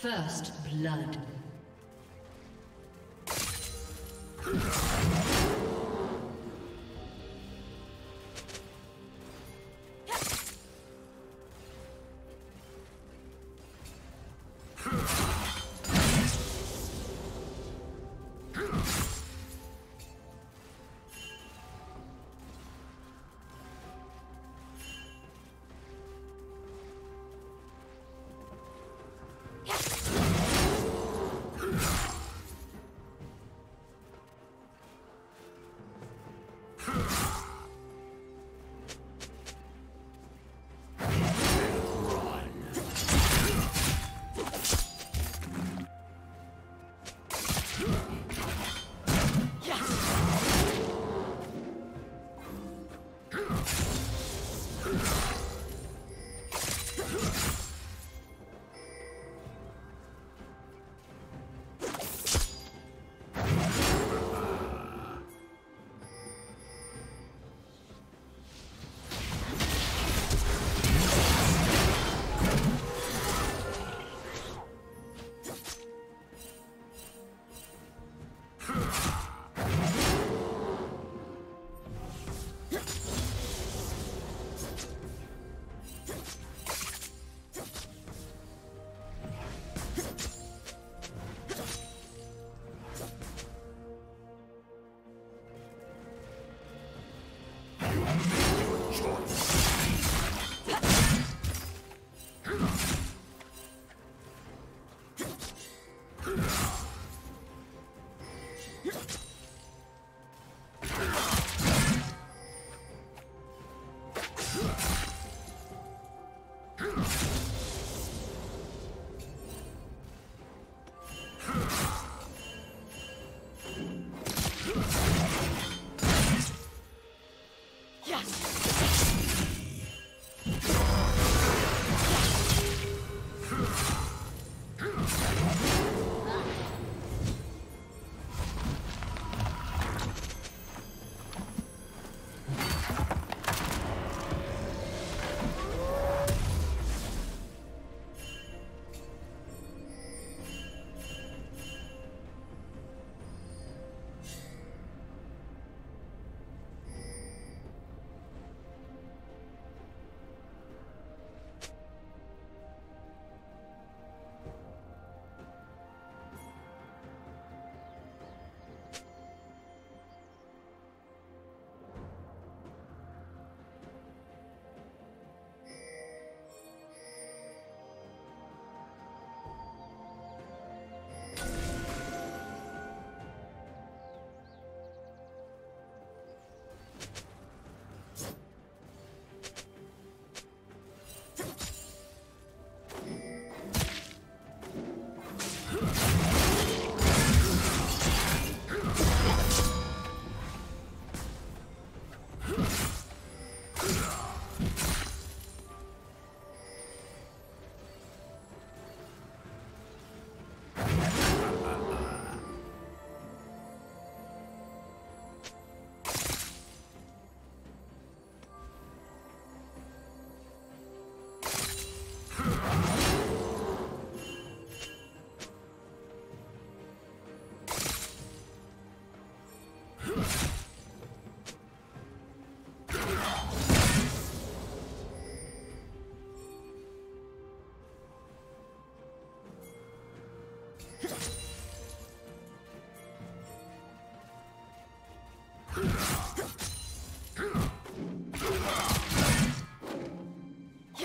First blood.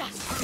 Gotcha!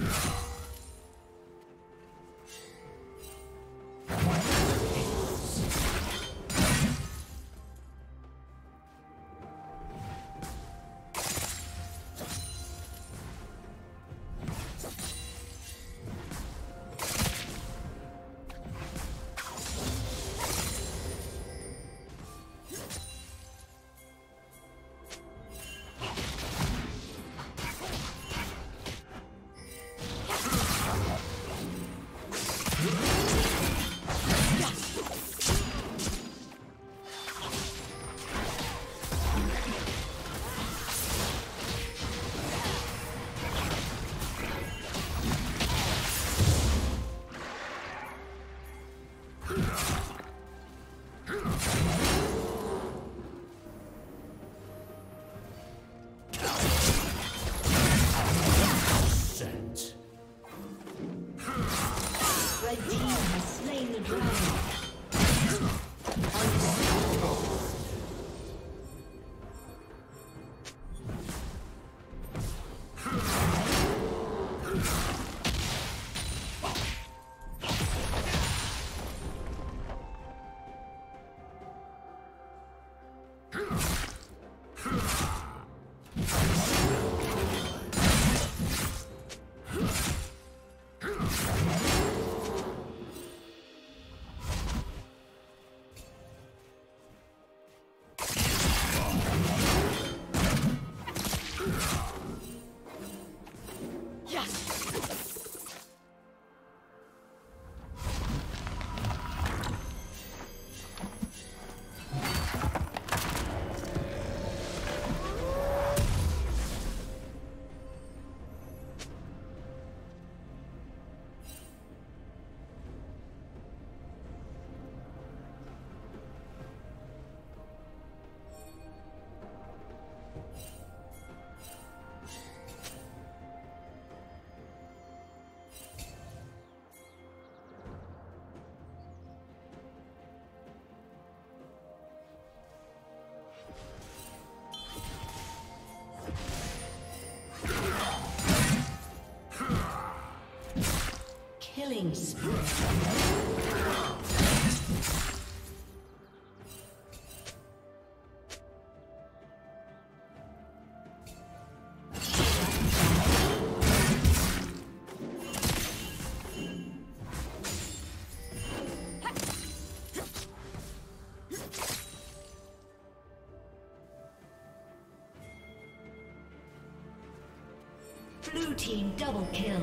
Yeah. Killing. Blue team double kill.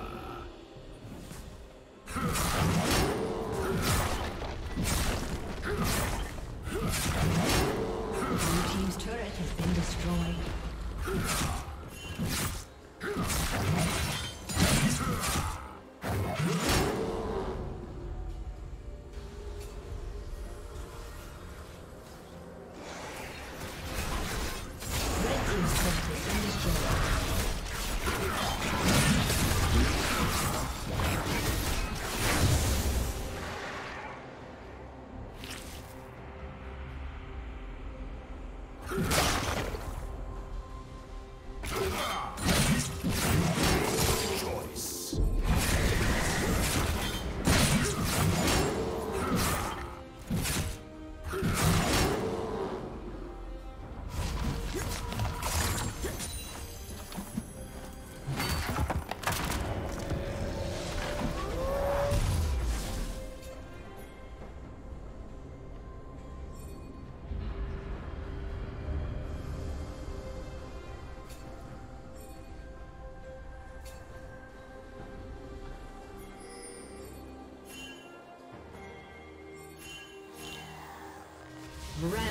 Rampage.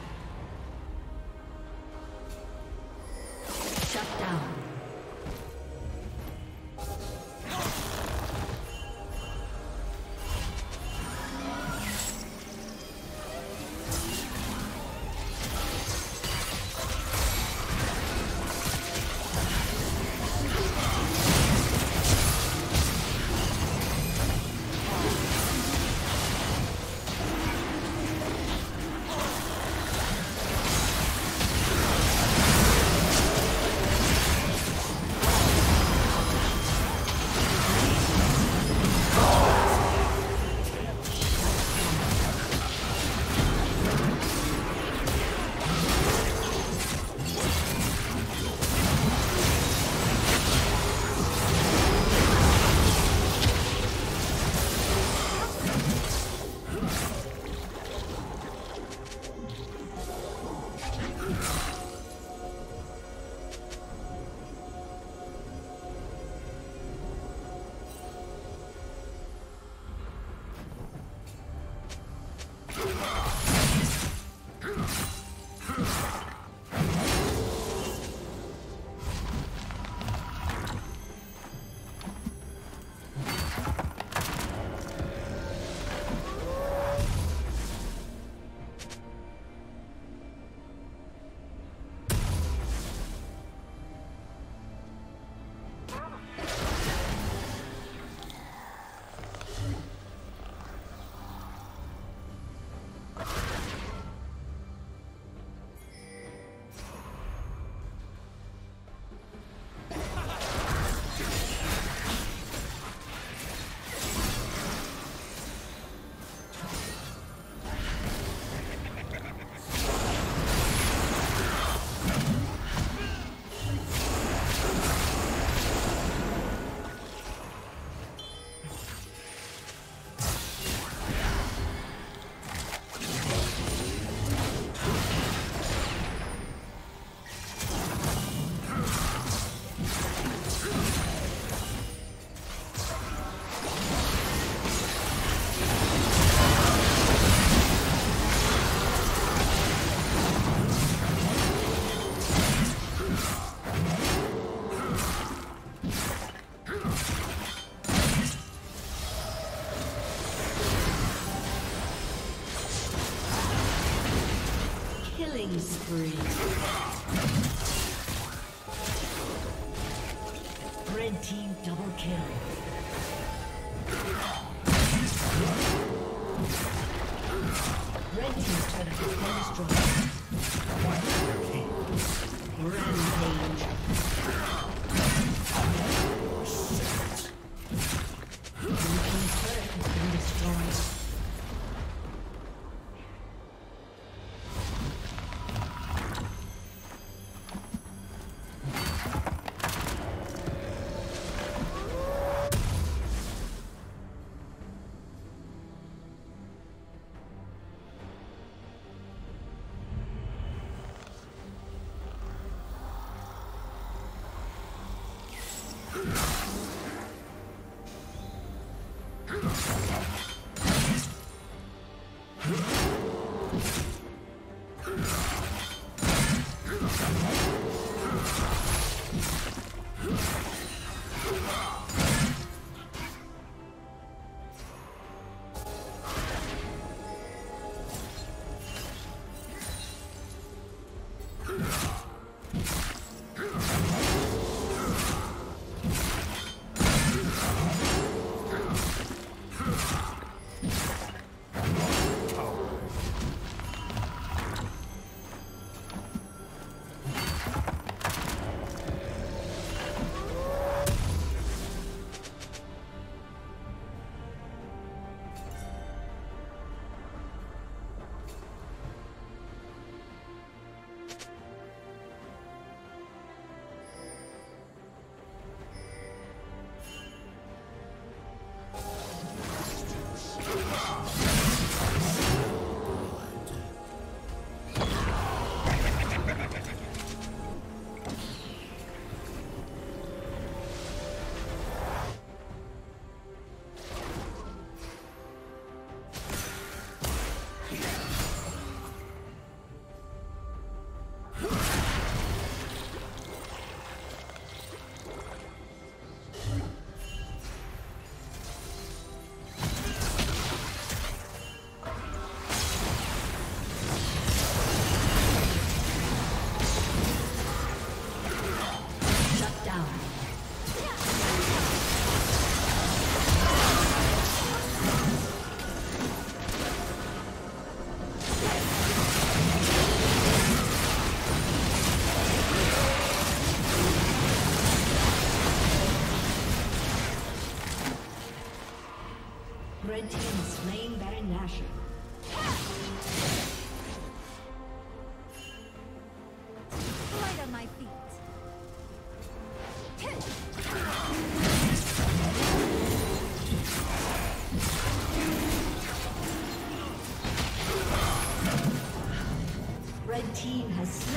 team has